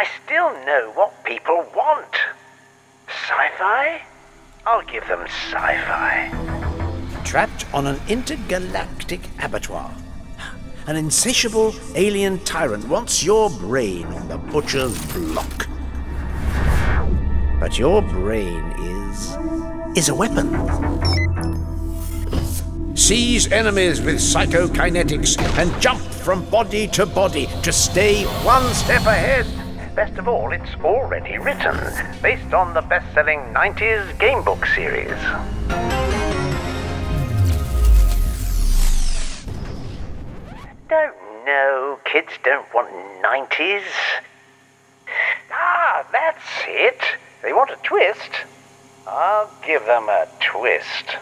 I still know what people want. Sci-fi? I'll give them sci-fi. Trapped on an intergalactic abattoir. An insatiable alien tyrant wants your brain on the butcher's block. But your brain is. is a weapon. Seize enemies with psychokinetics and jump from body to body to stay one step ahead. Best of all, it's already written, based on the best-selling 90s game book series. Don't know. Kids don't want 90s. Ah, that's it. They want a twist. I'll give them a twist.